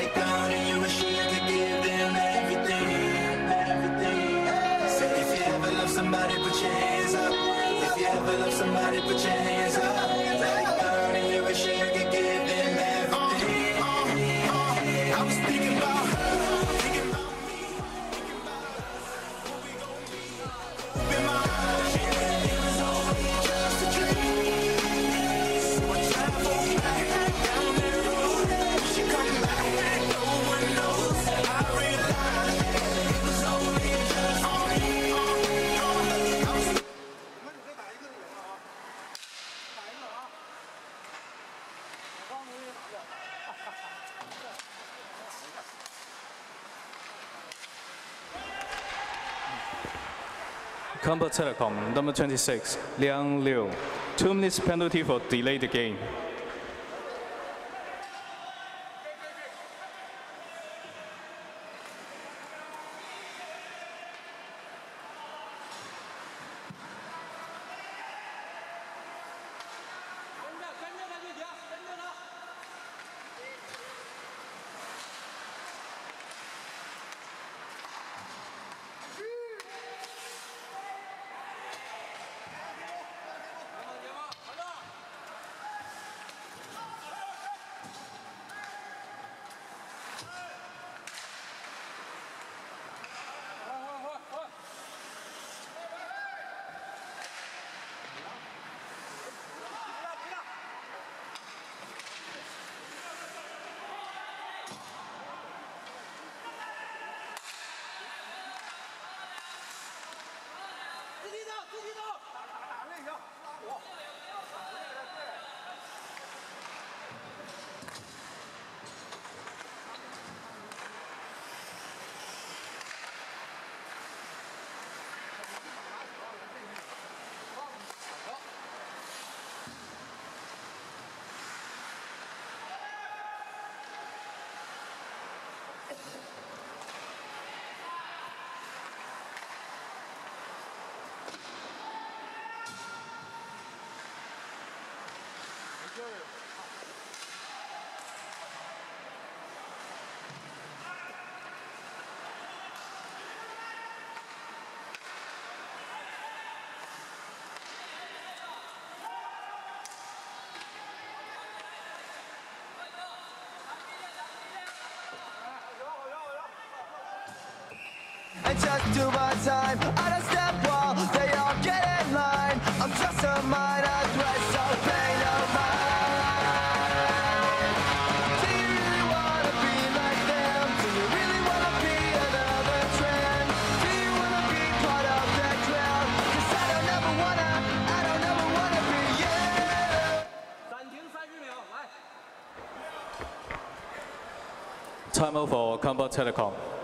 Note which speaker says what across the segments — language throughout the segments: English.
Speaker 1: and could give them everything. Say if you
Speaker 2: ever love somebody, put your hands up. If you ever love somebody, put your hands up. You wish you could
Speaker 3: Comba Telecom, number 26, Liang Liu. Two minutes penalty for delayed game.
Speaker 1: just do my time. On a step while they all get in line. I'm just a minor threat, so pay no mind. Do you really wanna be like them? Do you really wanna be another trend? Do you wanna be part of that crowd? Cause I don't ever wanna, I don't ever wanna be you
Speaker 3: Time over, Comba Telecom.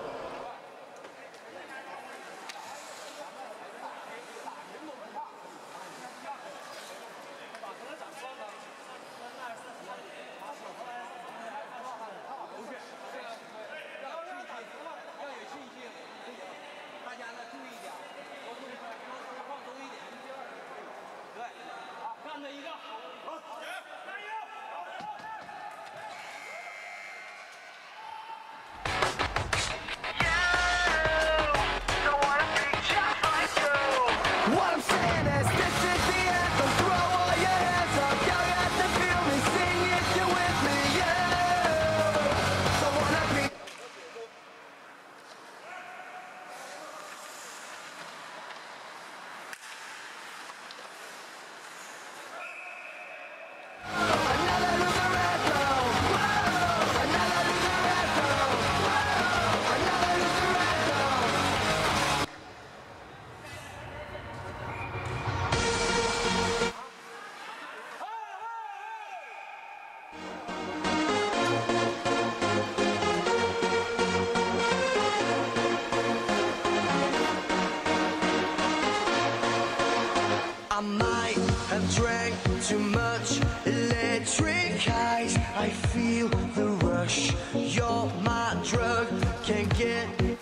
Speaker 1: I feel the rush. You're my drug, can't get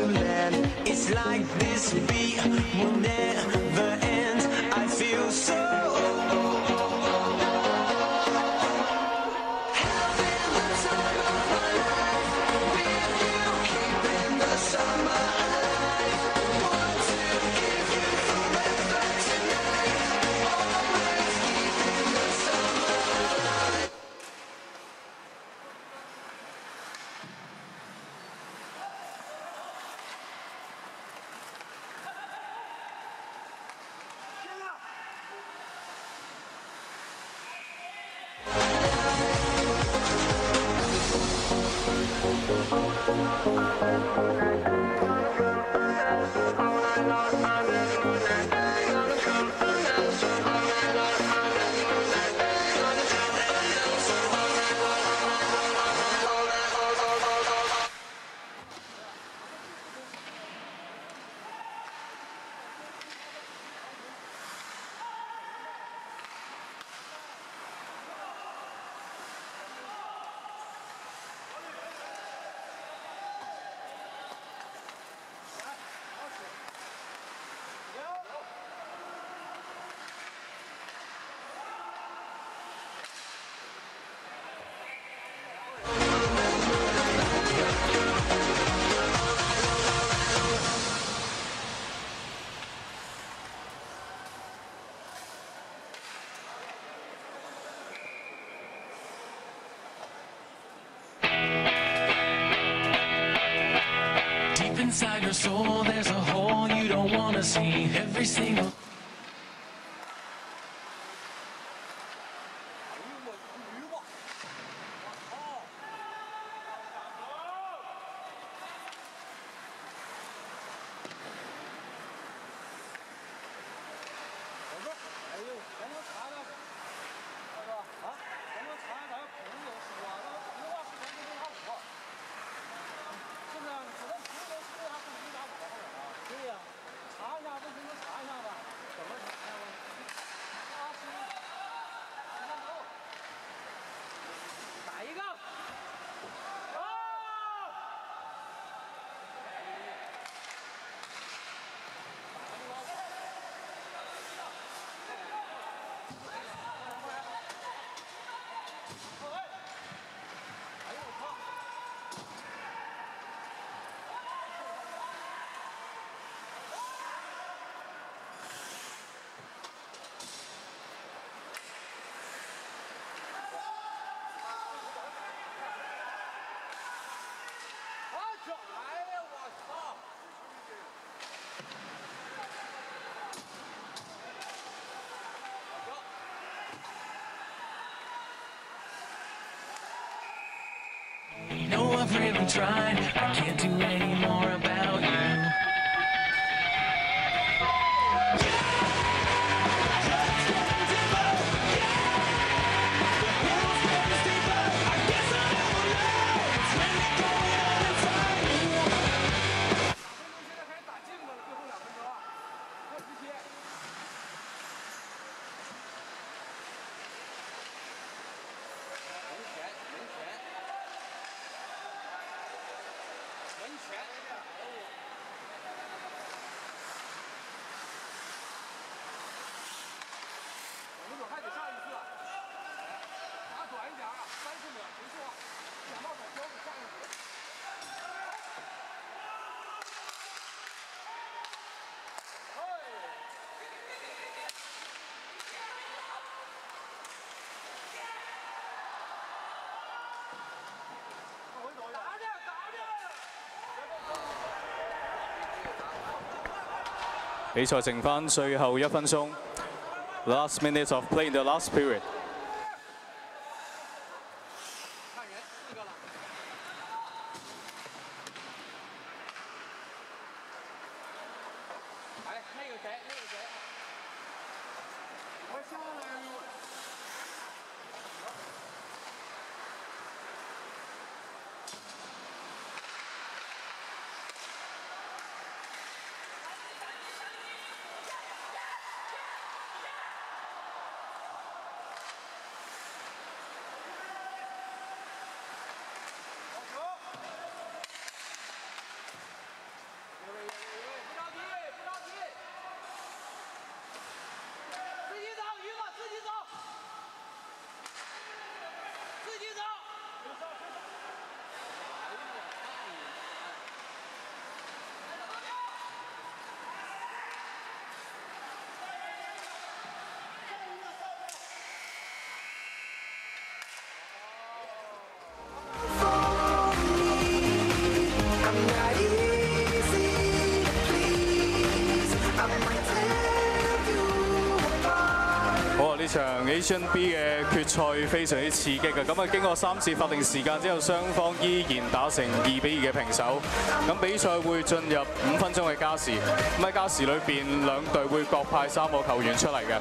Speaker 1: It's like this beat will never end. I feel so. Thank you.
Speaker 4: soul, there's a hole you don't wanna see. Every single
Speaker 2: trying.
Speaker 3: 比赛剩翻最后一分钟，last minutes of playing the last period。場 Asian B 嘅決賽非常之刺激嘅，咁啊經過三次法定時間之後，雙方依然打成二比二嘅平手。咁比賽會進入五分鐘嘅加時，咁喺加時裏邊兩隊會各派三個球員出嚟嘅。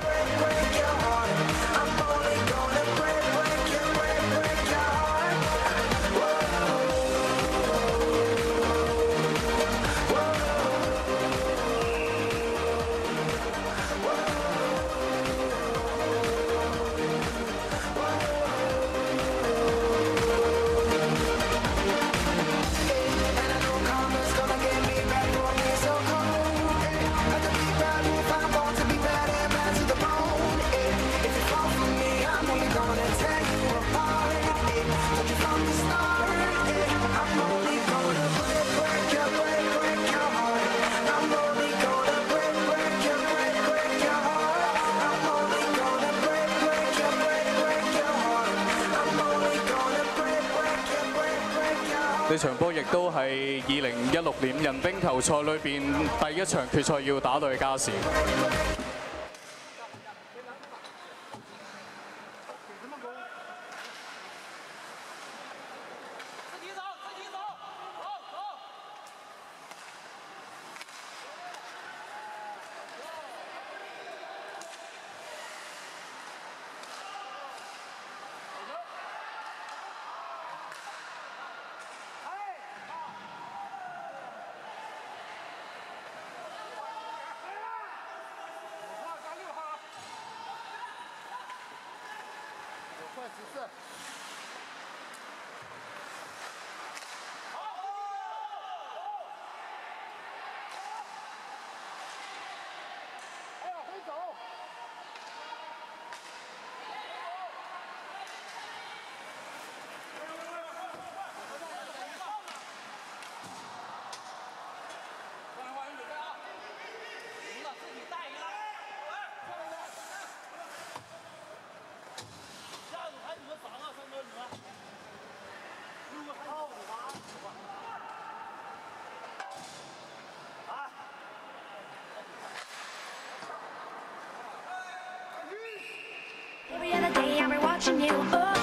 Speaker 3: 呢場波亦都係二零一六年人冰球賽裏邊第一場決賽要打到去加時。
Speaker 2: 换
Speaker 5: watching you. Oh.